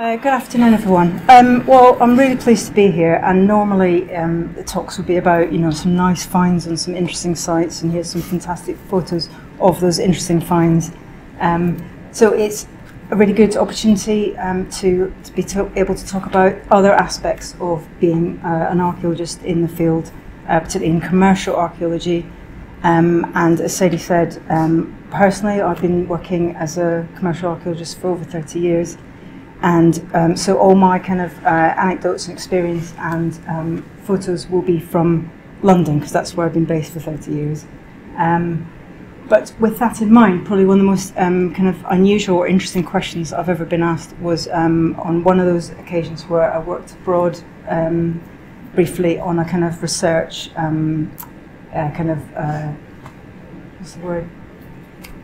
Uh, good afternoon, everyone. Um, well, I'm really pleased to be here, and normally um, the talks will be about, you know, some nice finds and some interesting sites, and here's some fantastic photos of those interesting finds. Um, so it's a really good opportunity um, to, to be to able to talk about other aspects of being uh, an archaeologist in the field, uh, particularly in commercial archaeology. Um, and as Sadie said, um, personally, I've been working as a commercial archaeologist for over 30 years. And um, so all my kind of uh, anecdotes and experience and um, photos will be from London, because that's where I've been based for 30 years. Um, but with that in mind, probably one of the most um, kind of unusual or interesting questions I've ever been asked was um, on one of those occasions where I worked abroad um, briefly on a kind of research, um, uh, kind of, uh, what's the word?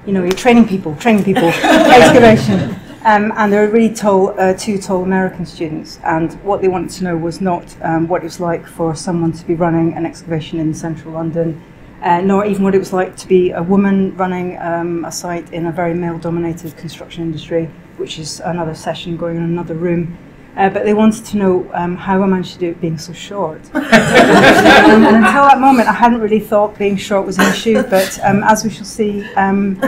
You know, you're training people, training people, excavation. Um, and they were really tall, uh, two tall American students. And what they wanted to know was not um, what it was like for someone to be running an excavation in central London, uh, nor even what it was like to be a woman running um, a site in a very male-dominated construction industry, which is another session going on in another room. Uh, but they wanted to know um, how I managed to do it being so short. um, and until that moment, I hadn't really thought being short was an issue, but um, as we shall see, um,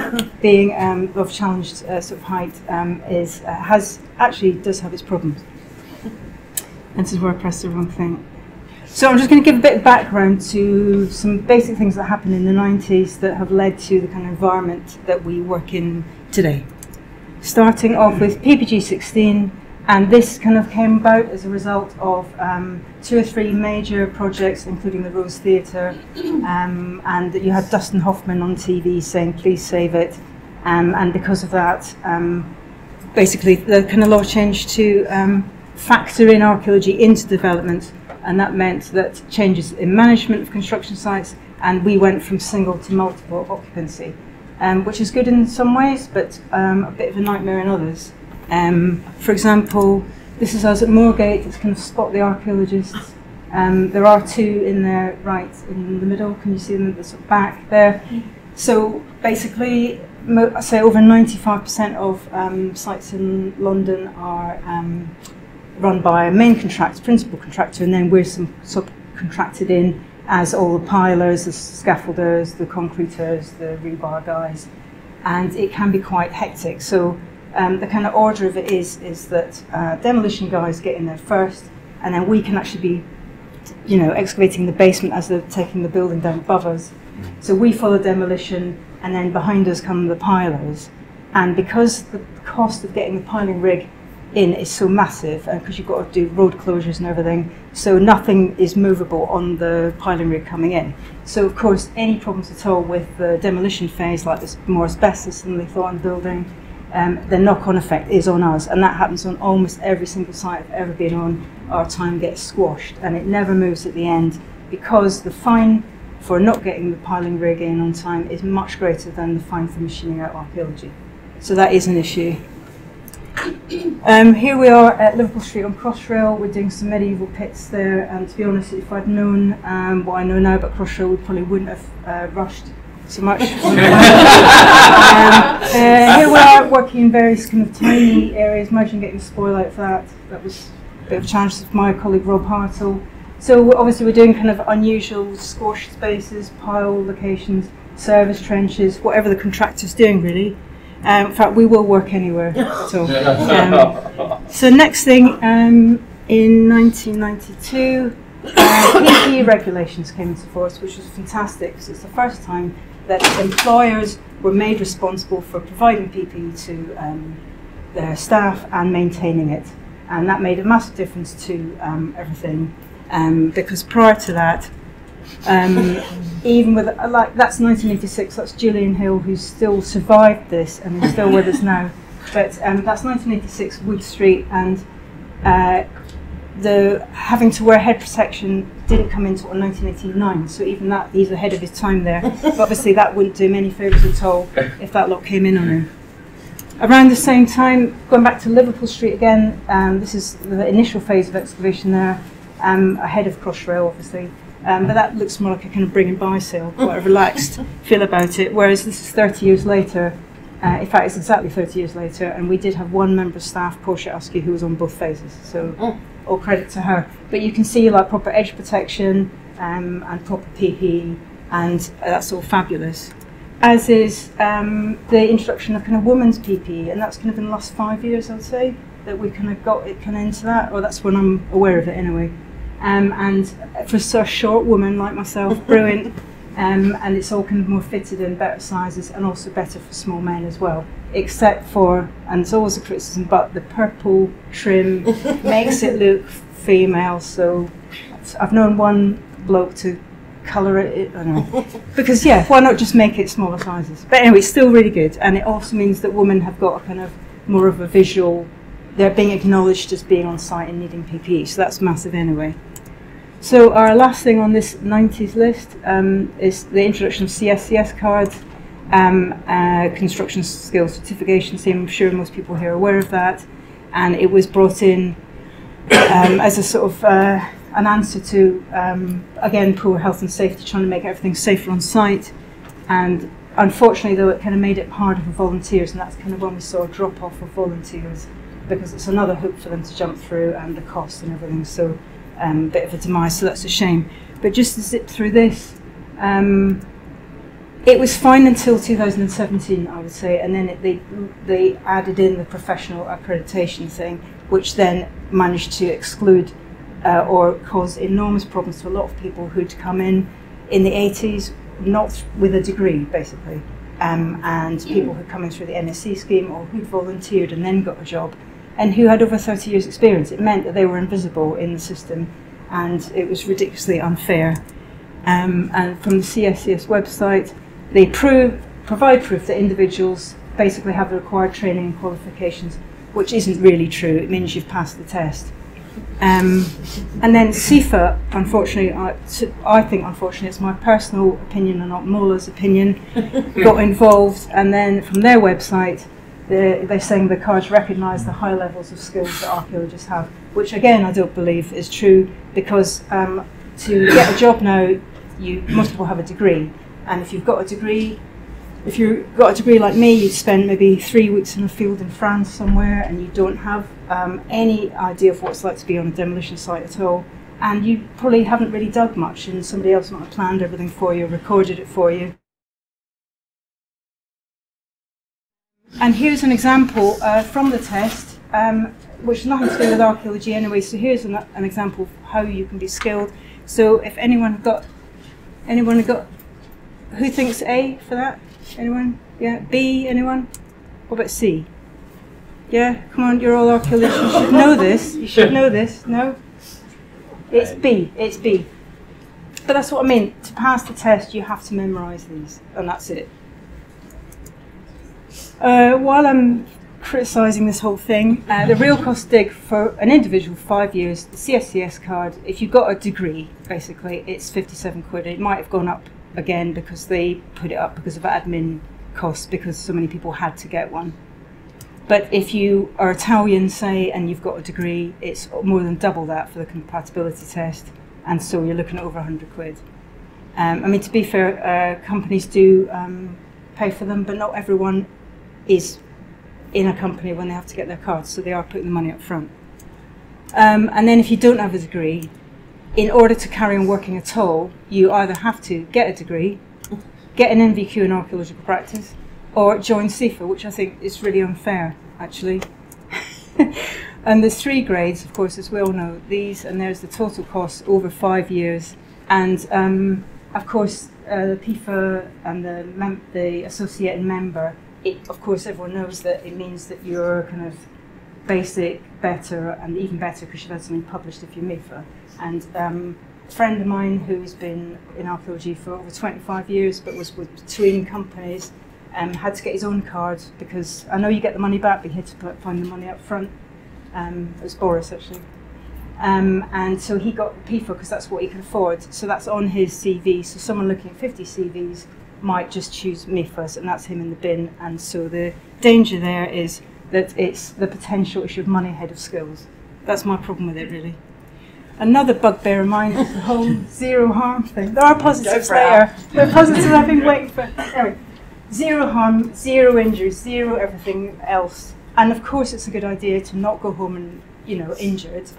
being um, of challenged uh, sort of height um, is uh, has actually does have its problems. And this is where I pressed the wrong thing. So I'm just going to give a bit of background to some basic things that happened in the 90s that have led to the kind of environment that we work in today. Starting off with PPG 16, and this kind of came about as a result of um, two or three major projects, including the Rose Theatre, um, and you had Dustin Hoffman on TV saying, please save it. Um, and because of that, um, basically the kind of law changed to um, factor in archaeology into development, and that meant that changes in management of construction sites, and we went from single to multiple occupancy, um, which is good in some ways, but a bit of a nightmare in others. Um, for example, this is us at Moorgate, it's kind of spot the archaeologists. Um, there are two in there right in the middle, can you see them at the sort of back there? So basically, I say over 95% of um, sites in London are um, run by a main contractor, principal contractor, and then we're some subcontracted in as all the pilers, the scaffolders, the concreters, the rebar guys, and it can be quite hectic. So um, the kind of order of it is is that uh, demolition guys get in there first, and then we can actually be, you know, excavating the basement as they're taking the building down above us. So we follow demolition, and then behind us come the pilers. And because the cost of getting the piling rig in is so massive, because uh, you've got to do road closures and everything, so nothing is movable on the piling rig coming in. So of course, any problems at all with the demolition phase, like there's more asbestos than they thought in the building, um, the knock-on effect is on us, and that happens on almost every single site I've ever been on. Our time gets squashed, and it never moves at the end because the fine for not getting the piling rig in on time is much greater than the fine for machining out archaeology. So that is an issue. Um, here we are at Liverpool Street on Crossrail. We're doing some medieval pits there, and to be honest, if I'd known um, what I know now about Crossrail, we probably wouldn't have uh, rushed so much. um, uh, here we are working in various kind of tiny areas. Imagine getting a spoil out for that. That was a bit of a challenge for my colleague Rob Hartle. So obviously we're doing kind of unusual squash spaces, pile locations, service trenches, whatever the contractor's doing really. Um, in fact, we will work anywhere. So, um, so next thing, um, in 1992, uh, regulations came into force, which was fantastic because it's the first time that employers were made responsible for providing PPE to um, their staff and maintaining it. And that made a massive difference to um, everything um, because prior to that, um, even with, like, that's 1986, that's Gillian Hill who still survived this and is still with us now. But um, that's 1986, Wood Street, and uh, the having to wear head protection didn't come into 1989, so even that he's ahead of his time there. but obviously, that wouldn't do him any favours at all if that lot came in on him. Around the same time, going back to Liverpool Street again, um, this is the initial phase of excavation there, um, ahead of Crossrail, obviously. Um, but that looks more like a kind of bring and buy sale, quite a relaxed feel about it. Whereas this is 30 years later, Uh, in fact, it's exactly 30 years later, and we did have one member of staff, Portia Askew, who was on both phases. So, Oh. All credit to her. But you can see like proper edge protection um, and proper PPE, and that's all fabulous. As is um, the introduction of kind of women's PPE, and that's kind of in the last five years, I'd say, that we kind of got it kind of into that, or that's when I'm aware of it anyway. Um, and for such a short woman like myself, brilliant. Um, and it's all kind of more fitted in better sizes and also better for small men as well. Except for, and it's always a criticism, but the purple trim makes it look female. So I've known one bloke to colour it, I don't know. because yeah, why not just make it smaller sizes? But anyway, it's still really good, and it also means that women have got a kind of more of a visual. They're being acknowledged as being on site and needing PPE, so that's massive anyway. So our last thing on this 90s list um, is the introduction of CSCS cards, um, uh, construction skills certification. So I'm sure most people here are aware of that, and it was brought in um, as a sort of uh, an answer to um, again poor health and safety, trying to make everything safer on site, and unfortunately though it kind of made it harder for volunteers, and that's kind of when we saw a drop off of volunteers because it's another hoop for them to jump through and the cost and everything. So um, bit of a demise, so that's a shame. But just to zip through this, um, it was fine until 2017, I would say, and then it, they they added in the professional accreditation thing, which then managed to exclude uh, or cause enormous problems to a lot of people who'd come in in the 80s, not with a degree, basically, um, and people who'd come in through the MSC scheme or who'd volunteered and then got a job and who had over 30 years' experience. It meant that they were invisible in the system, and it was ridiculously unfair. Um, and from the CSCS website, they prove, provide proof that individuals basically have the required training and qualifications, which isn't really true. It means you've passed the test. Um, and then CIFA, unfortunately, I, I think unfortunately it's my personal opinion and not MOLA's opinion, got involved. And then from their website, they're, they're saying the cards recognise the high levels of skills that archaeologists have, which again I don't believe is true because um, to get a job now, you most people have a degree, and if you've got a degree, if you've got a degree like me, you've spent maybe three weeks in a field in France somewhere, and you don't have um, any idea of what it's like to be on a demolition site at all. And you probably haven't really dug much, and somebody else might have planned everything for you, recorded it for you. And here's an example uh, from the test, um, which has nothing to do with archaeology anyway. So here's an, an, example of how you can be skilled. So if anyone got, anyone got, who thinks A for that? Anyone? Yeah. B? Anyone? What about C? Yeah. Come on, you're all archaeologists. You should know this. You should know this. No. It's B. It's B. But that's what I mean. To pass the test, you have to memorise these, and that's it. Uh, while I'm criticising this whole thing, uh, the real cost dig for an individual five years, the CSCS card, if you've got a degree, basically, it's 57 quid. It might have gone up again because they put it up because of admin costs because so many people had to get one. But if you are Italian, say, and you've got a degree, it's more than double that for the compatibility test, and so you're looking at over 100 quid. Um, I mean, to be fair, uh, companies do um, pay for them, but not everyone is in a company when they have to get their cards, so they are putting the money up front. Um, and then if you don't have a degree, in order to carry on working at all, you either have to get a degree, get an NVQ in archaeological practice, or join CIFA, which I think is really unfair, actually. and there's three grades, of course, as we all know. These, and there's the total cost over five years. And um, of course, uh, the PIFA and the, the associated member it, of course, everyone knows that it means that you're kind of basic, better, and even better because you've had something published if you're MIFA. And um, a friend of mine who's been in archaeology for over 25 years but was between companies um, had to get his own card because I know you get the money back, but he had to put, find the money up front. Um, it was Boris actually. Um, and so he got PIFA because that's what he could afford. So that's on his CV. So someone looking at 50 CVs might just choose MIFAs, and that's him in the bin. And so the danger there is that it's the potential issue of money ahead of skills. That's my problem with it, really. Another bugbear of mine is the whole zero harm thing. There are positives there. There are positives I've been waiting for. Anyway, zero harm, zero injuries, zero everything else. And of course, it's a good idea to not go home and you know injured.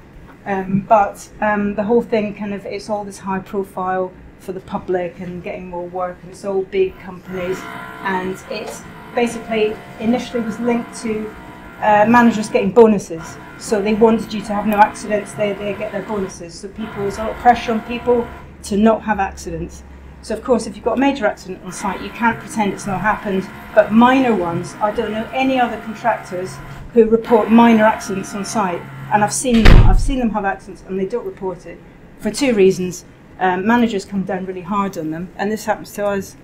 Um, but um, the whole thing kind of it's all this high profile for the public and getting more work, and it's all big companies, and it basically initially was linked to uh, managers getting bonuses. So they wanted you to have no accidents, they, they get their bonuses. So people, there's a lot of pressure on people to not have accidents. So of course, if you've got a major accident on site, you can't pretend it's not happened. But minor ones, I don't know any other contractors who report minor accidents on site. And I've seen them, I've seen them have accidents and they don't report it for two reasons. Um, managers come down really hard on them, and this happens to us.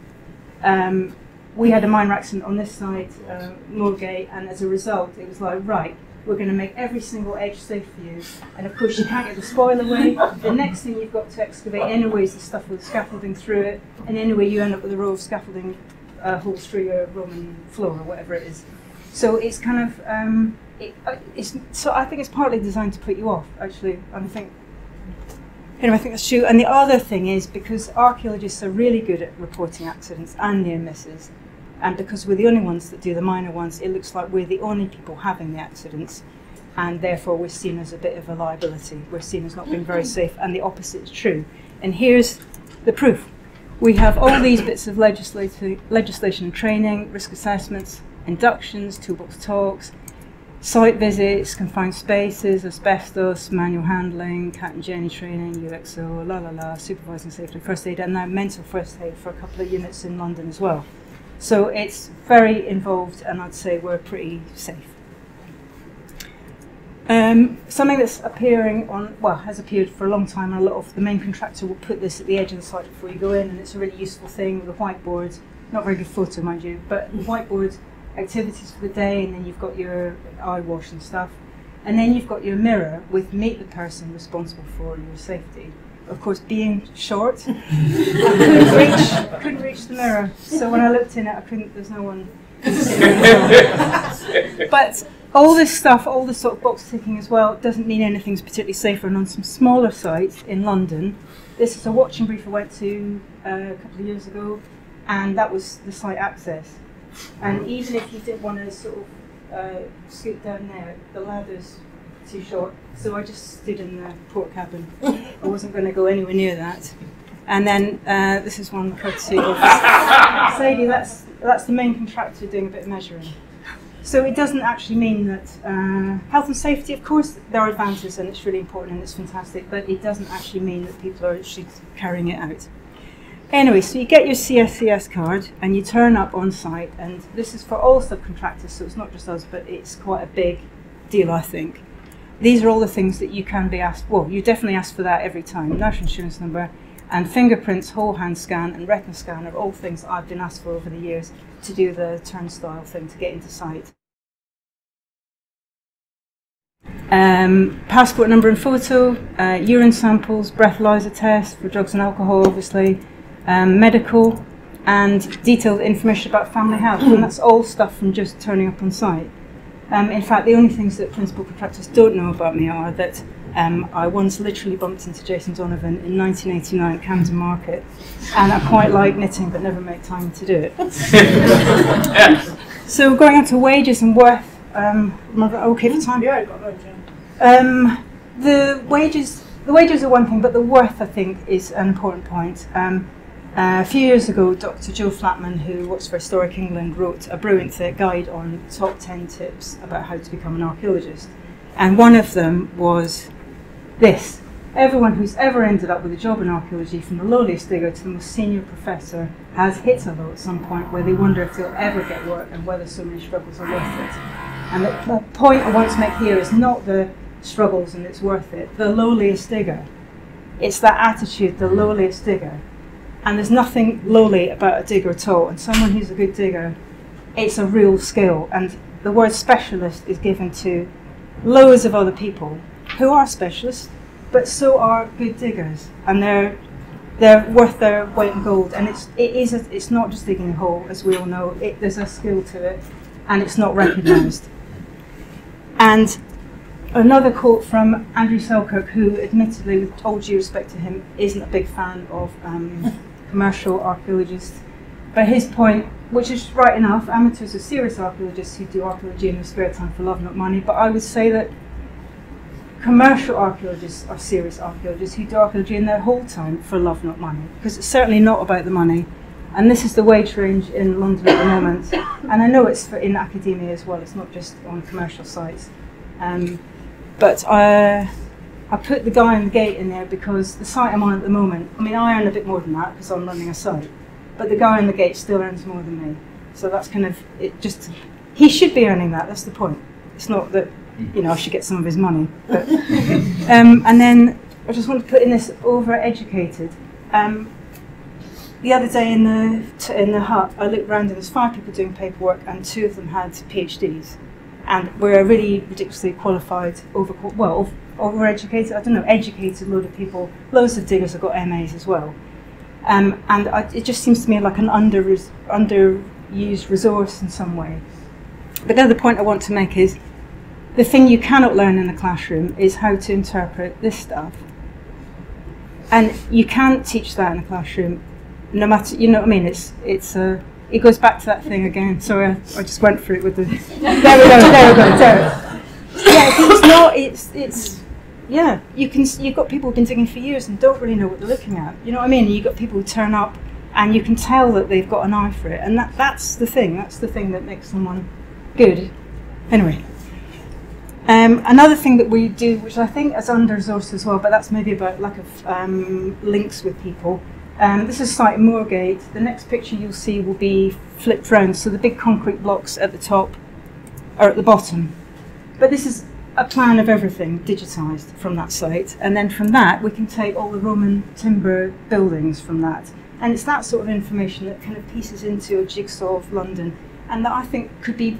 Um, we had a minor accident on this side, uh, Moorgate, and as a result, it was like, right, we're going to make every single edge safe for you. And of course, you can't get the spoil away. The next thing you've got to excavate anyway is the stuff with scaffolding through it, and anyway, you end up with a row of scaffolding uh, holes through your Roman floor or whatever it is. So it's kind of, um, it, uh, it's, so I think it's partly designed to put you off, actually. And I think, anyway, I think that's true. And the other thing is because archaeologists are really good at reporting accidents and near misses, and because we're the only ones that do the minor ones, it looks like we're the only people having the accidents, and therefore we're seen as a bit of a liability. We're seen as not being very mm-hmm. safe, and the opposite is true. And here's the proof. We have all these bits of legislation and training, risk assessments, inductions, toolbox talks, site visits, confined spaces, asbestos, manual handling, CAT and Genny training, UXO, la la la, supervising safety first aid, and now mental first aid for a couple of units in London as well. So it's very involved, and I'd say we're pretty safe. Um, something that's appearing on, well, has appeared for a long time, and a lot of the main contractor will put this at the edge of the site before you go in, and it's a really useful thing with a whiteboard. Not very good photo, mind you, but the whiteboard activities for the day, and then you've got your eye wash and stuff. And then you've got your mirror with meet the person responsible for your safety of course, being short, I couldn't reach, couldn't reach the mirror. So when I looked in it, I couldn't. There's no one. but all this stuff, all this sort of box ticking as well, doesn't mean anything's particularly safer. And on some smaller sites in London, this is a watching brief I went to uh, a couple of years ago, and that was the site access. And even if you did want to sort of uh, scoot down there, the ladders too short. So I just stood in the port cabin. I wasn't going to go anywhere near that. And then uh, this is one courtesy of Sadie. That's that's the main contractor doing a bit of measuring. So it doesn't actually mean that uh, health and safety, of course, there are advances and it's really important and it's fantastic, but it doesn't actually mean that people are actually carrying it out. Anyway, so you get your CSCS card and you turn up on site, and this is for all subcontractors, so it's not just us, but it's quite a big deal, I think these are all the things that you can be asked. Well, you definitely ask for that every time. National insurance number and fingerprints, whole hand scan, and retina scan are all things I've been asked for over the years to do the turnstile thing to get into site. Um, passport number and photo, uh, urine samples, breathalyzer test for drugs and alcohol, obviously, um, medical, and detailed information about family health. and that's all stuff from just turning up on site. Um, in fact, the only things that principal contractors don't know about me are that um, I once literally bumped into Jason Donovan in 1989 at Camden Market, and I quite like knitting but never make time to do it. so going on to wages and worth, um, okay for time? Yeah, I got that, um, the wages, the wages are one thing, but the worth I think is an important point. Um, uh, a few years ago, Dr. Joe Flatman, who works for Historic England, wrote a brilliant guide on top 10 tips about how to become an archaeologist. And one of them was this. Everyone who's ever ended up with a job in archaeology, from the lowliest digger to the most senior professor, has hit a low at some point where they wonder if they'll ever get work and whether so many struggles are worth it. And the, the point I want to make here is not the struggles and it's worth it, the lowliest digger. It's that attitude, the lowliest digger, and there's nothing lowly about a digger at all. And someone who's a good digger, it's a real skill. And the word specialist is given to loads of other people who are specialists, but so are good diggers. And they're they're worth their weight in gold. And it's it is a, it's not just digging a hole, as we all know. It, there's a skill to it, and it's not recognised. And another quote from Andrew Selkirk, who, admittedly, with all due respect to him, isn't a big fan of um, commercial archaeologists. but his point, which is right enough, amateurs are serious archaeologists who do archaeology in their spare time for love, not money. But I would say that commercial archaeologists are serious archaeologists who do archaeology in their whole time for love, not money. Because it's certainly not about the money. And this is the wage range in London at the moment. And I know it's for in academia as well, it's not just on commercial sites. Um, but I, I put the guy on the gate in there because the site I'm on at the moment, I mean, I earn a bit more than that because I'm running a site. But the guy on the gate still earns more than me. So that's kind of, it just, he should be earning that, that's the point. It's not that you know, I should get some of his money. But, um, and then I just want to put in this over-educated. Um, the other day in the in the hut, I looked around and there's five people doing paperwork, and two of them had PhDs, and we're a really ridiculously qualified, over well, over-educated. I don't know, educated load of people. Loads of diggers have got MAs as well, um, and I, it just seems to me like an under underused resource in some way. But the other point I want to make is the thing you cannot learn in the classroom is how to interpret this stuff. And you can't teach that in the classroom, no matter, you know what I mean? It's, it's a, it goes back to that thing again. Sorry, I, I just went through it with the, there we go, there we go, there. Yeah, it's not, it's, it's, yeah, you can, you've got people who've been digging for years and don't really know what they're looking at. You know what I mean? You've got people who turn up and you can tell that they've got an eye for it. And that, that's the thing, that's the thing that makes someone good. Anyway. Um, another thing that we do, which I think is under resourced as well, but that's maybe about lack of um, links with people. Um, this is site Moorgate. The next picture you'll see will be flipped round, so the big concrete blocks at the top are at the bottom. But this is a plan of everything digitised from that site, and then from that we can take all the Roman timber buildings from that. And it's that sort of information that kind of pieces into a jigsaw of London, and that I think could be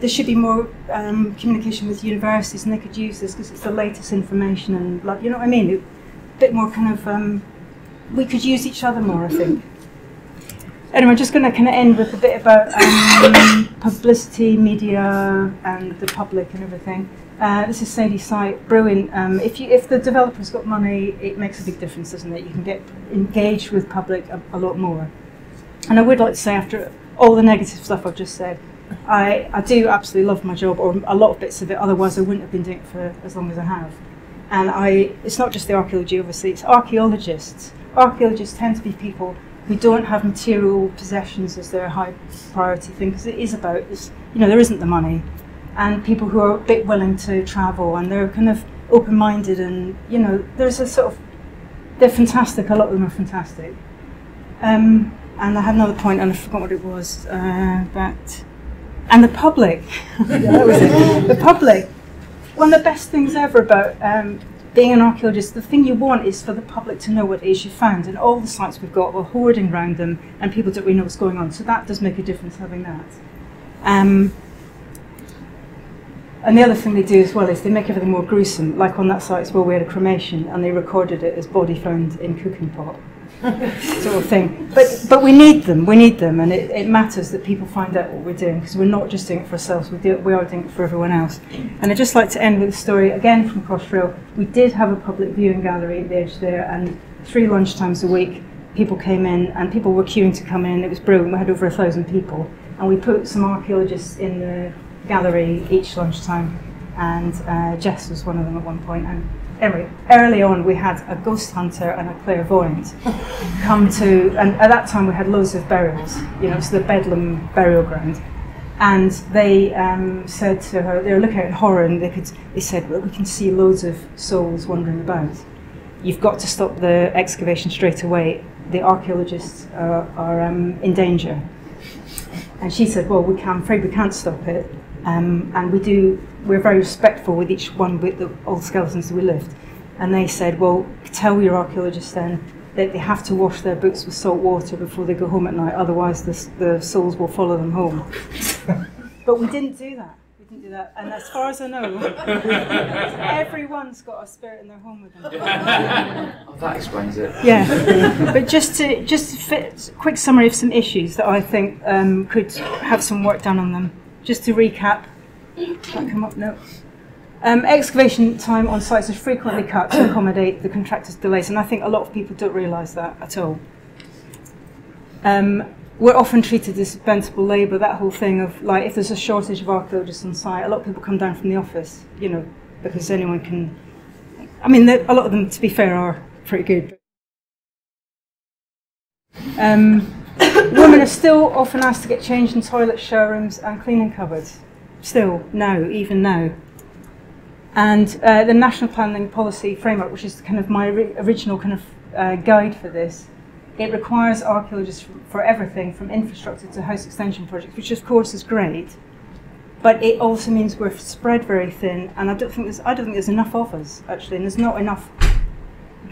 there should be more um, communication with universities, and they could use this because it's the latest information, and you know what I mean. A bit more kind of um, we could use each other more, I think. Anyway, I'm just going to kind of end with a bit about um, publicity, media, and the public and everything. Uh, this is Sadie's site, brilliant. Um, if you, if the developer's got money, it makes a big difference, doesn't it? You can get engaged with public a, a lot more. And I would like to say, after all the negative stuff I've just said, I, I do absolutely love my job, or a lot of bits of it, otherwise I wouldn't have been doing it for as long as I have. And I, it's not just the archaeology, obviously, it's archaeologists. Archaeologists tend to be people who don't have material possessions as their high priority thing, because it is about, it's, you know, there isn't the money. And people who are a bit willing to travel and they're kind of open minded, and, you know, there's a sort of, they're fantastic, a lot of them are fantastic. Um, and I had another point, and I forgot what it was, uh, but and the public. the public. One of the best things ever about um, being an archaeologist, the thing you want is for the public to know what it is you found. And all the sites we've got, we're hoarding around them, and people don't really know what's going on. So that does make a difference having that. Um, and the other thing they do as well is they make everything more gruesome. Like on that site as well, we had a cremation, and they recorded it as body found in cooking pot. Sort of thing. But but we need them. We need them, and it, it matters that people find out what we're doing because we're not just doing it for ourselves. We do we are doing it for everyone else. And I'd just like to end with a story again from Crossrail. We did have a public viewing gallery at the edge there, and three lunchtimes a week, people came in, and people were queuing to come in. It was brilliant. We had over a thousand people, and we put some archaeologists in the gallery each lunchtime, and uh, Jess was one of them at one point, and anyway, early on we had a ghost hunter and a clairvoyant come to, and at that time we had loads of burials, you know, it's the Bedlam burial ground. And they um, said to her, they were looking at horror and they, could, they said, well, we can see loads of souls wandering about. You've got to stop the excavation straight away. The archaeologists are, are um, in danger. And she said, well, we can, I'm afraid we can't stop it. Um, and we do, we're very respectful with each one with the old skeletons we lift. And they said, well, tell your archaeologists then that they have to wash their boots with salt water before they go home at night, otherwise the, the souls will follow them home. but we didn't do that. We didn't do that. And as far as I know, everyone's got a spirit in their home with them. oh, that explains it. Yeah. but just to just fit, quick summary of some issues that I think um, could have some work done on them. Just to recap, that come up? No. Um, excavation time on sites is frequently cut to accommodate the contractor's delays, and I think a lot of people don't realise that at all. Um, we're often treated as dispensable labour. That whole thing of like, if there's a shortage of archaeologists on site, a lot of people come down from the office, you know, because anyone can. I mean, a lot of them, to be fair, are pretty good. Um, women are still often asked to get changed in toilets, shower rooms, and cleaning cupboards. Still, now, even now. And uh, the National Planning Policy Framework, which is kind of my ri- original kind of uh, guide for this, it requires archaeologists for, for everything from infrastructure to house extension projects, which of course is great. But it also means we're spread very thin, and I don't think there's I don't think there's enough of us actually, and there's not enough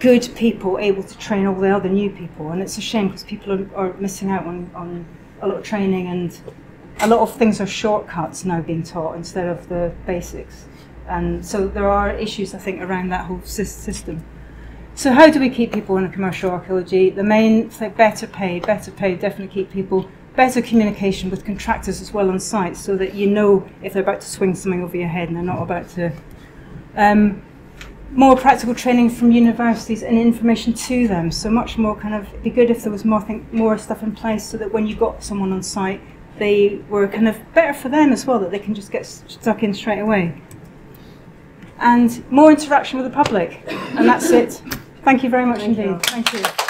good people able to train all the other new people, and it's a shame because people are, are missing out on, on a lot of training, and a lot of things are shortcuts now being taught instead of the basics, and so there are issues I think around that whole sys- system. So how do we keep people in commercial archaeology? The main thing, better pay, better pay, definitely keep people. Better communication with contractors as well on site, so that you know if they're about to swing something over your head and they're not about to. Um, more practical training from universities and information to them. So much more kind of it'd be good if there was more think, more stuff in place so that when you got someone on site, they were kind of better for them as well that they can just get stuck in straight away. And more interaction with the public, and that's it. Thank you very much Thank indeed. you. Thank you.